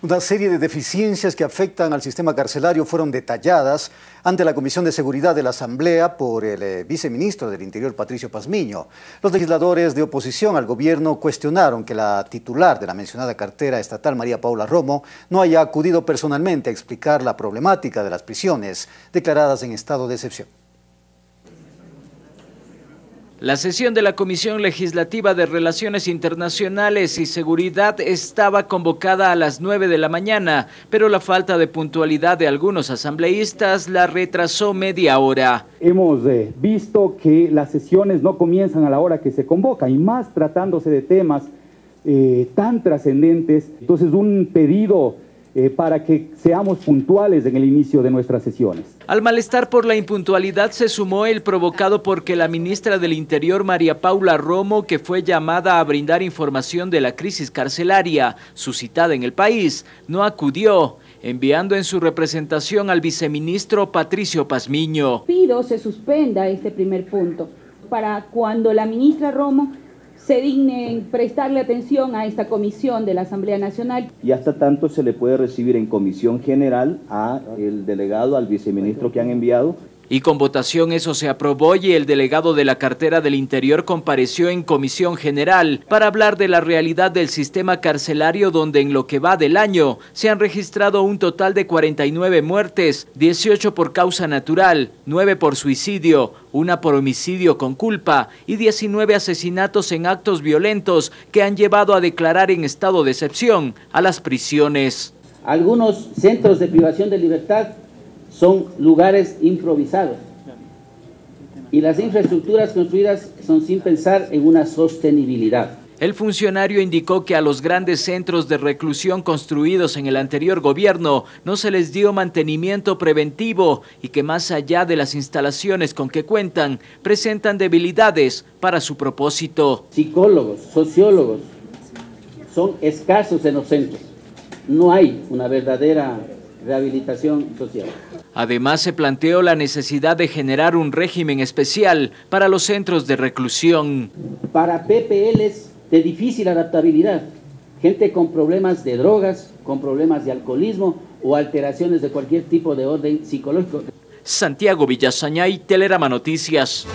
Una serie de deficiencias que afectan al sistema carcelario fueron detalladas ante la Comisión de Seguridad de la Asamblea por el eh, viceministro del Interior, Patricio Pazmiño. Los legisladores de oposición al gobierno cuestionaron que la titular de la mencionada cartera estatal, María Paula Romo, no haya acudido personalmente a explicar la problemática de las prisiones declaradas en estado de excepción. La sesión de la Comisión Legislativa de Relaciones Internacionales y Seguridad estaba convocada a las 9 de la mañana, pero la falta de puntualidad de algunos asambleístas la retrasó media hora. Hemos eh, visto que las sesiones no comienzan a la hora que se convoca, y más tratándose de temas eh, tan trascendentes. Entonces, un pedido eh, para que seamos puntuales en el inicio de nuestras sesiones. Al malestar por la impuntualidad se sumó el provocado porque la ministra del Interior, María Paula Romo, que fue llamada a brindar información de la crisis carcelaria suscitada en el país, no acudió enviando en su representación al viceministro Patricio Pazmiño. Pido se suspenda este primer punto para cuando la ministra Romo se dignen prestarle atención a esta comisión de la Asamblea Nacional. Y hasta tanto se le puede recibir en comisión general a el delegado, al viceministro que han enviado, y con votación eso se aprobó y el delegado de la cartera del Interior compareció en comisión general para hablar de la realidad del sistema carcelario donde en lo que va del año se han registrado un total de 49 muertes, 18 por causa natural, 9 por suicidio, una por homicidio con culpa y 19 asesinatos en actos violentos que han llevado a declarar en estado de excepción a las prisiones. Algunos centros de privación de libertad son lugares improvisados. Y las infraestructuras construidas son sin pensar en una sostenibilidad. El funcionario indicó que a los grandes centros de reclusión construidos en el anterior gobierno no se les dio mantenimiento preventivo y que más allá de las instalaciones con que cuentan, presentan debilidades para su propósito. Psicólogos, sociólogos, son escasos en los centros. No hay una verdadera rehabilitación social. Además, se planteó la necesidad de generar un régimen especial para los centros de reclusión. Para PPLs de difícil adaptabilidad, gente con problemas de drogas, con problemas de alcoholismo o alteraciones de cualquier tipo de orden psicológico. Santiago Villasañay, Telerama Noticias.